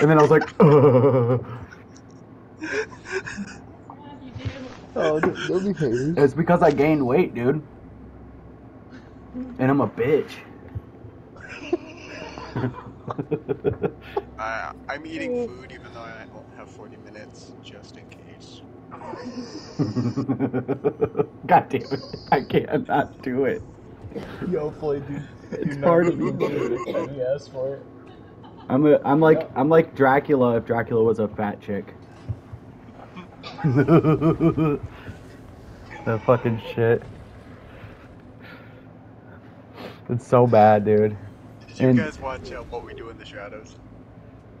and then I was like, Ugh. Oh, don't be haters. it's because I gained weight, dude. And I'm a bitch. I, I'm eating food even though I don't have 40 minutes, just in case. God damn it. I can't not do it. Yo, Floyd, dude. It's you part never of me. even did it. You asked for it. I'm a, I'm like I'm like Dracula if Dracula was a fat chick. the fucking shit. It's so bad, dude. Did you And- guys watch uh, What We Do in the Shadows?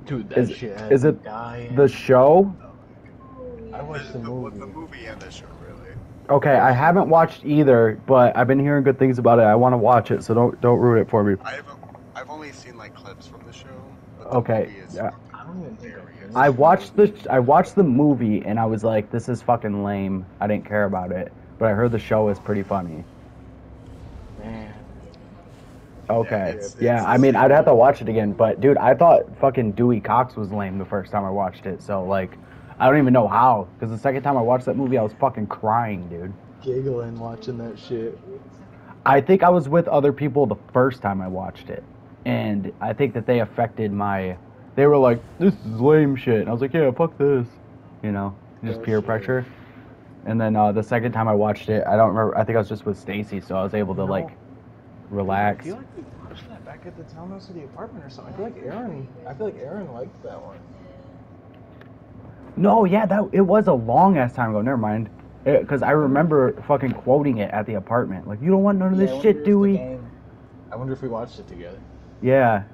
Dude, that Is- shit is it dying. The show? I watched the the, movie. the movie and the show, really. Okay, I haven't watched either, but I've been hearing good things about it. I want to watch it, so don't don't ruin it for me. I haven't. I've only seen like clips from the show. But the Okay, yeah. I don't even think I finished I it. watched the I watched the movie and I was like, this is fucking lame. I didn't care about it, but I heard the show is pretty funny. Man. Okay. it's- Yeah, it's I mean, I'd have to watch it again, but dude, I thought fucking Dewey Cox was lame the first time I watched it. So like, I don't even know how, because the second time I watched that movie, I was fucking crying, dude. Giggling watching that shit. I think I was with other people the first time I watched it, and I think that they affected my. They were like, "This is lame shit," and I was like, "Yeah, fuck this," you know, just peer shit. pressure. And then uh, the second time I watched it, I don't remember. I think I was just with Stacy, so I was able to No. like I relax. feel like we watched that back at the townhouse of the apartment or something. I feel like Aaron. I feel like Aaron liked that one. No, yeah, that it was a long ass time ago. Never mind, because I remember fucking quoting it at the apartment. Like, you don't want none of this shit, the Dewey. I wonder if we watched it together. Yeah.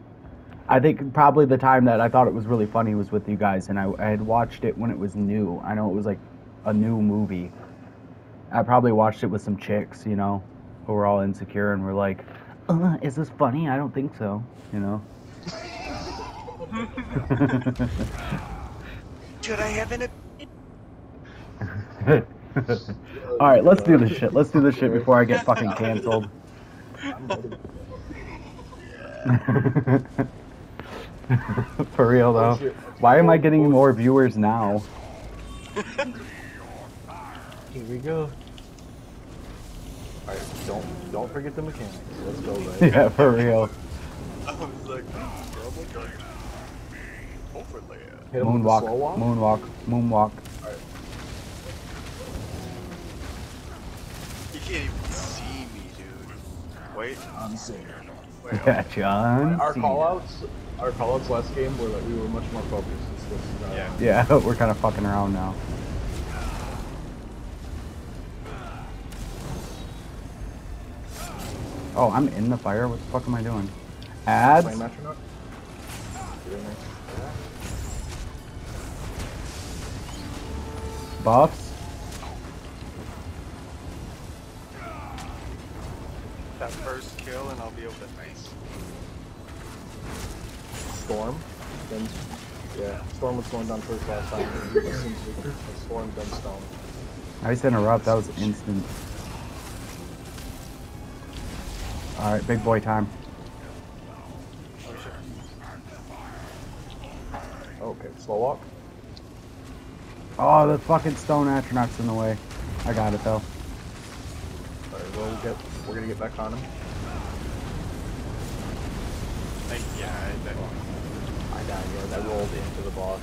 I think probably the time that I thought it was really funny was with you guys, and I, I had watched it when it was new. I know it was like a new movie. I probably watched it with some chicks, you know, who were all insecure and were like, uh, is this funny? I don't think so, you know? Should I have an? Alright, let's do this shit. Let's do this shit before I get fucking canceled. For real though. Why am I getting more viewers now? Here we go. Alright, don't don't forget the mechanics. Let's go, buddy. Yeah, for real. I was like, oh my god. Overlay. Hit him with the Moonwalk, moonwalk, moonwalk. You can't even see me, dude. Wait. I'm Unseen. Wait. Yeah, John. Our callouts, our callouts last game were that we were much more focused. This, this is, uh, Yeah. Yeah, we're kind of fucking around now. Oh, I'm in the fire. What the fuck am I doing? Ads? Flame Astronaut. Get in there. Buffs? That first kill, and I'll be able to nice. Storm. Then, yeah, Storm was going down first last time. and was weaker. So Storm then Stone. Nice interrupt. That was instant. Alright, big boy time. Oh, okay, slow walk. Oh, the fucking stone astronaut's in the way. I got it though. Alright, well, we'll get. We're gonna get back on him. Like, yeah, I, that, I died. Yeah, that rolled into the boss.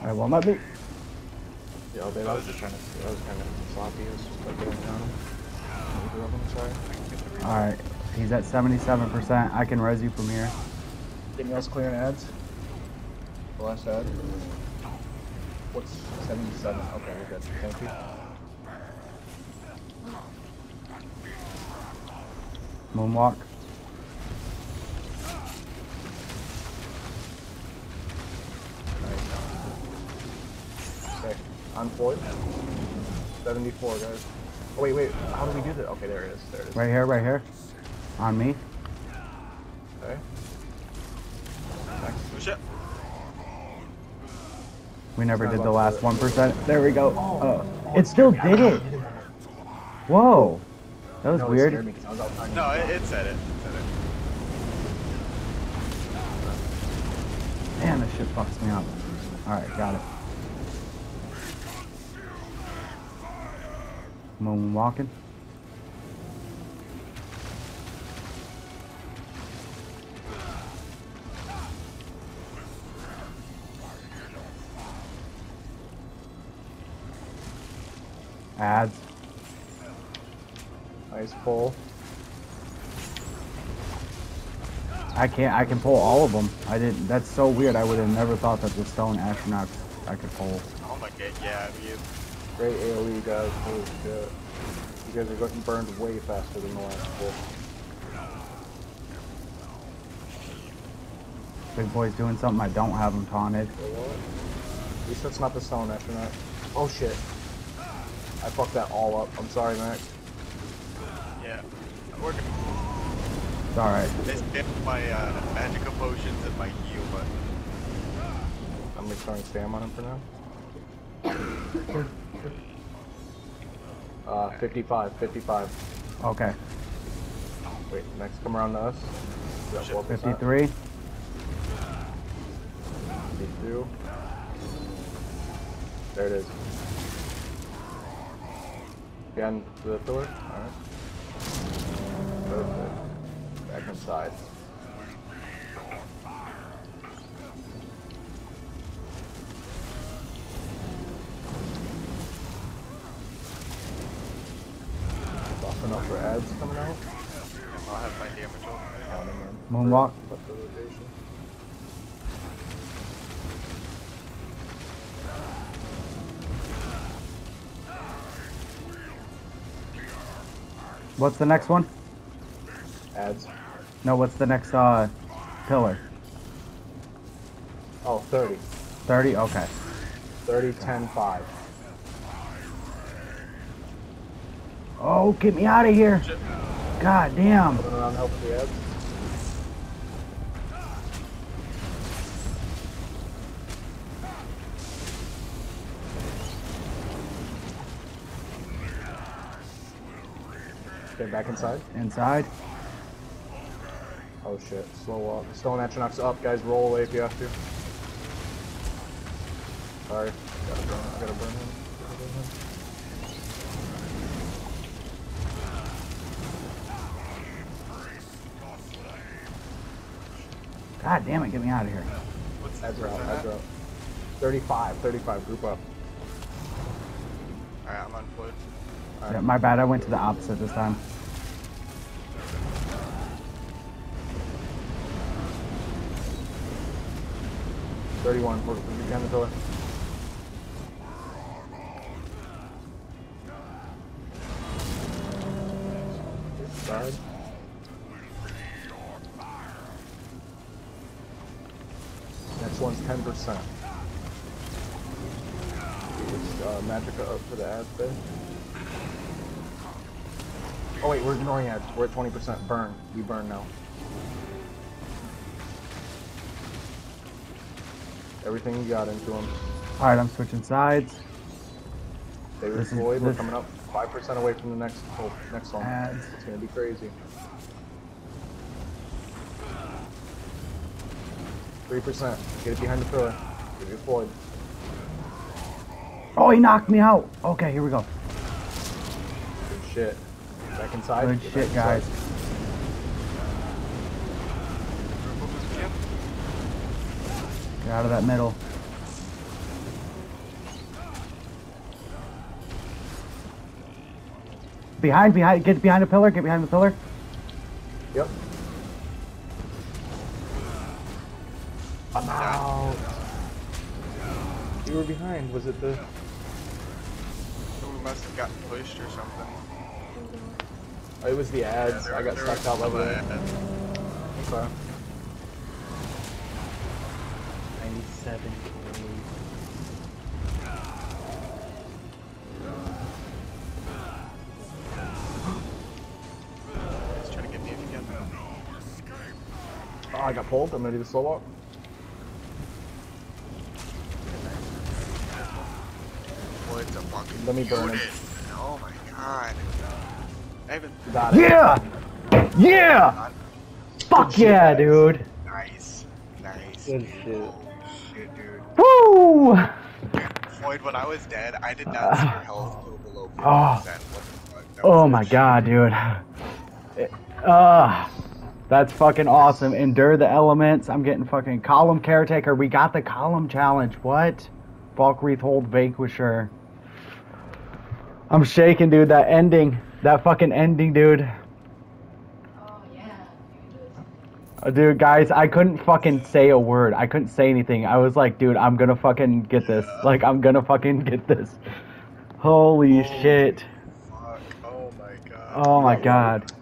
Alright, well, not me. Yeah, okay, that was just kind of. That was kind of sloppy. It was just like getting on him. Neither of them. Alright, he's at 77%. I can res you from here. Anything else clearing ads? The last ad? What's 77? Okay, we're good. Thank you. Moonwalk. Okay, on Floyd. 74, guys. Oh, wait, wait. How do we do that? Okay, there it is. There it is. Right here, right here. On me. Okay. oh shit. We never did the last 1%. There we go. Oh, it still did it. Whoa. That was no, weird. It was no, it, it, said it. Man, this shit fucks me up. Alright, got it. Moon walking. Nice pull. I can't. I can pull all of them. I didn't. That's so weird. I would have never thought that the stone astronauts I could pull. Oh my god, yeah, you. Great AoE, guys. Holy shit. You guys are getting burned way faster than the last pull. Big boy's doing something. I don't have him taunted. Wait. At least that's not the stone astronaut. Oh shit. I fucked that all up. I'm sorry, Max. Yeah. We're gonna It's all right. they spam my uh, magical potions and my heal button. I'm gonna try and spam on him for now. Uh, 55, 55. Okay. Wait, next come around to us. We got Shit. 4%. 53. 52. There it is. Again, to the pillar. Alright. Perfect. Back inside. Buffing up for ads coming out. I'll have my damage on. Never mind. Moonwalk. Left the rotation. What's the next one? Ads. No, what's the next uh pillar? Oh, 30. 30? Okay. 30, 10, 5. Oh, get me out of here. God damn. Coming around help with the ads. Okay, back inside. Inside. Oh shit, slow walk. Stone astronauts up, guys. Roll away if you have to. Sorry, gotta burn, I gotta burn him. Gotta burn him. God damn it, get me out of here. What's Ads are where's out, that ads are at? out. 35, 35, group up. Alright, I'm unplugged. Alright. Yeah, my bad, I went to the opposite this time. Thirty-one. We're, we're behind the pillar. Next one's ten percent. Uh, Magica up for the ads there. Oh wait, we're ignoring ads. We're at twenty percent. Burn. We burn now. Everything you got into them. Alright, I'm switching sides. They were This is- deployed. We're coming up five percent away from the next oh, next one. Ads. It's gonna be crazy. Three percent. Get it behind the pillar. Get it deployed. Oh, he knocked me out. Okay, here we go. Good shit. Back inside. Good Get shit, guys. inside. Group up is camp. Get out of that middle. Behind, behind, get behind the pillar, get behind the pillar. Yep. I'm out. You were behind. Was it the? We must have gotten pushed or something. Oh, it was the ads. Yeah, I got stuck out there level. was there. some ads. Okay. 97 Just try to get me if you can. Oh, I got pulled. I'm gonna do the slow walk. Boy, it's fucking Let me burn him. Oh my god. I. Got it. Yeah! Yeah! Fuck yeah, dude! Nice. Nice. Nice. Good shit. Shit, dude. Woo! Floyd, when I was dead, I did not see your health go below 50%. Oh. What the fuck? That Oh my good god, dude. Uh, that's fucking awesome. Endure the elements. I'm getting fucking column caretaker. We got the column challenge. What? Falkreath Hold Vanquisher. I'm shaking, dude. That ending. That fucking ending, dude. Oh yeah. Uh, Dude, guys, I couldn't fucking say a word. I couldn't say anything. I was like, dude, I'm gonna fucking get this. Like, I'm gonna fucking get this. Holy Oh. shit. Fuck. Oh my god. Oh my god.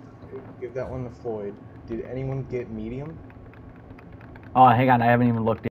Give that one to Floyd. Did anyone get medium? Oh, hang on. I haven't even looked